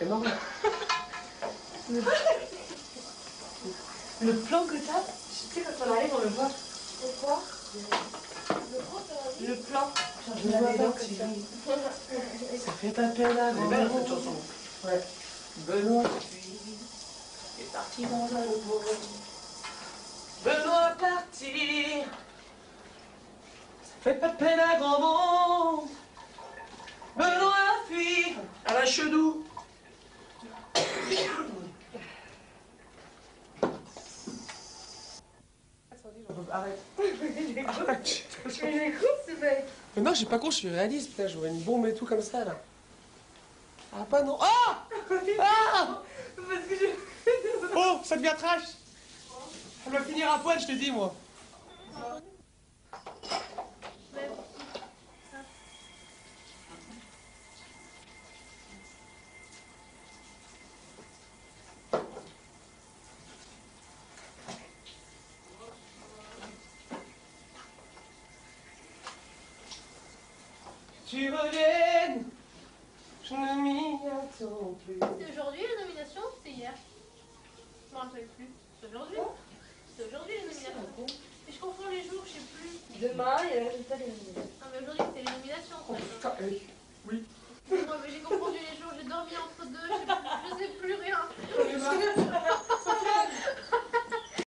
C'est. Le plan que t'as, tu sais, quand on arrive, on le voit. Pourquoi? Le plan. Je vois pas, tu Ça fait pas peine à est belle cette chanson. Ouais. Benoît est parti dans un beau. Benoît parti. Ça fait pas peine à grand monde. Benoît fuit à la chedou. Arrête. Arrête. Mais il est con ce mec Mais non, j'ai pas con, je suis réaliste, putain, j'aurais une bombe et tout comme ça là. Ah, pas non. Ah Ah Parce que je... Oh, ça devient trash Elle va finir à poil, je te dis, moi. tu reviennes. Je ne m'y attends plus. C'est aujourd'hui la nomination c'est hier Je ne rappelle plus. C'est aujourd'hui C'est aujourd'hui la nomination. Si je confonds les jours, je ne sais plus. Demain, il y a le résultat ah, nominations. Oh, non, mais aujourd'hui, c'était les nominations. Oui. J'ai confondu les jours.